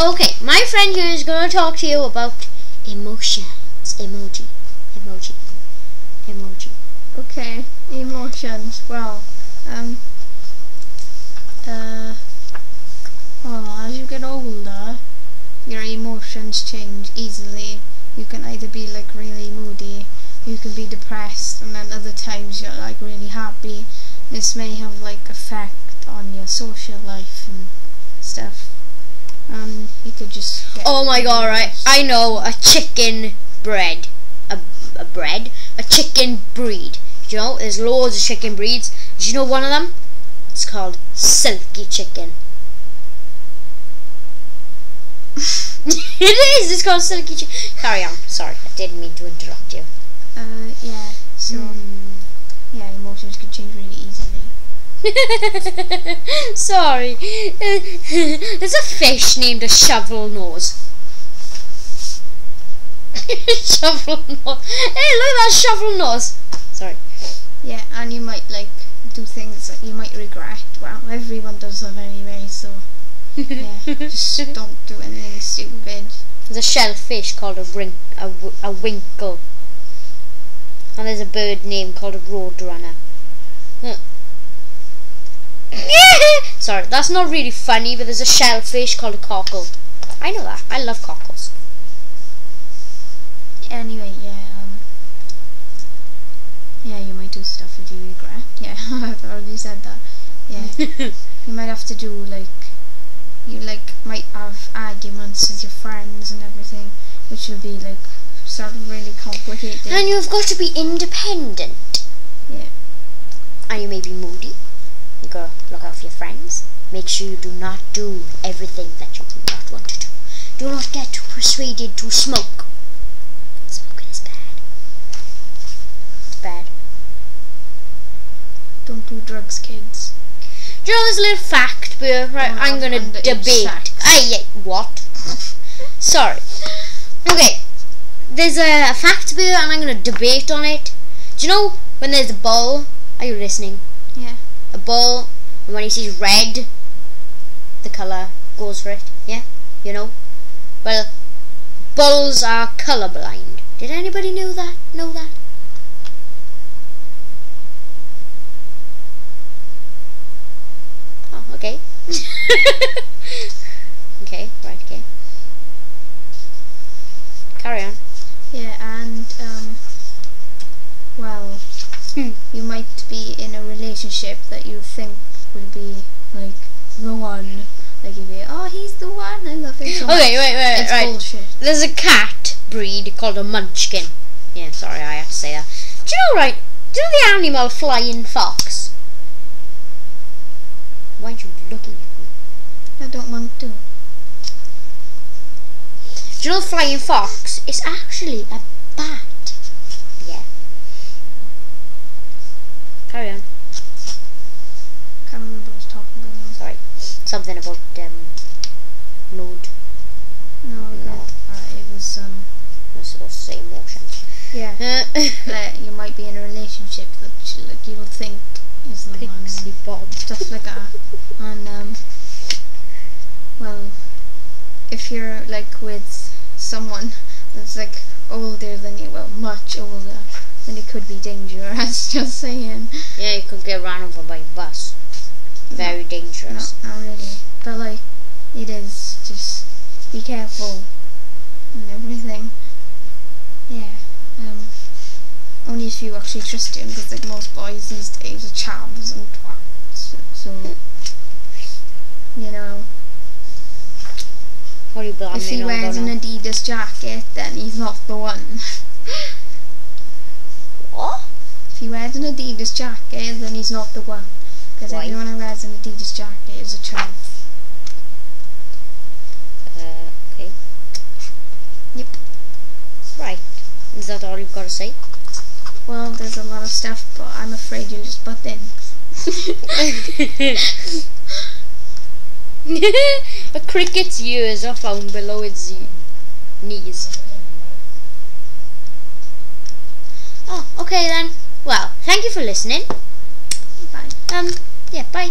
Okay, my friend here is going to talk to you about emotions. Emoji. Emoji. Emoji. Okay, emotions. Well, um, uh, well, as you get older, your emotions change easily. You can either be like really moody, you can be depressed, and then other times you're like really happy. This may have like effect on your social life and. Just. Oh my god, right. I know a chicken bread. A, a bread? A chicken breed. Do you know? There's loads of chicken breeds. Do you know one of them? It's called silky chicken. it is! It's called silky chicken. Carry on. Sorry, I didn't mean to interrupt you. Uh, yeah. So, yeah, emotions could change really easily. Sorry. There's a fish named a shovel nose. shovel nose. Hey, look at that shovel nose. Sorry. Yeah, and you might like do things that you might regret. Well, everyone does that anyway, so yeah, just don't do anything stupid. There's a shellfish called a, wink, a, a winkle. And there's a bird named called a roadrunner. Huh. Sorry, that's not really funny, but there's a shellfish called a cockle. I know that. I love cockles. Anyway, yeah, um, yeah, you might do stuff that you regret. Yeah, I've already said that. Yeah, you might have to do like, you like might have arguments with your friends and everything, which will be like sort of really complicated. and you've got to be independent. Yeah. And you may be moody. You gotta look out for your friends. Make sure you do not do everything that you do not want to do. Do not get persuaded to smoke. Smoking is bad. It's bad. Don't do drugs, kids. Do you know this little fact, Boo? Right, I'm gonna debate. yeah, what? Sorry. Okay, there's a fact, Boo, and I'm gonna debate on it. Do you know when there's a bull? Are you listening? A ball, and when he sees red, the colour goes for it. Yeah, you know. Well, bulls are colourblind. Did anybody know that? Know that? Oh, okay, right, okay. Carry on. Yeah, and um, well, Hmm. you might be in a relationship that you think would be like the one. Like you'd be, oh, he's the one. I love him so much. Okay, wait, wait, It's right. bullshit. There's a cat breed called a munchkin. Yeah, sorry, I had to say that. Do you know, right? Do you know the animal flying fox? Why aren't you looking at me? I don't want to. Do you know the flying fox? It's actually a bat. Yeah. Carry on. Can't remember what I was talking about. Sorry. Something about um, mood. No, No. Uh, it was um, was to say emotions. yeah. that you might be in a relationship that you- like you don't think is the one. Bob. stuff like that. And um, well, if you're like with someone that's like older than you, well, much older, then it could be dangerous. Just saying. Yeah, you could get run over by a bus. No, dangerous. not really, but like it is. Just be careful and everything. Yeah. Um. Only if you actually trust him, because like most boys these days are chavs and twats. So, you know. You If he wears an Adidas jacket, then he's not the one. What? if he wears an Adidas jacket, then he's not the one. Because everyone who wears an Adidas jacket is a chav. Uh, okay. Yep. Right. Is that all you've got to say? Well, there's a lot of stuff, but I'm afraid you'll just butt in. a cricket's ears are found below its knees. Oh, okay then. Well, thank you for listening. Bye. Um, yeah, bye.